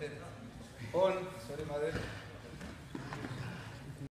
Depende. On, sobre.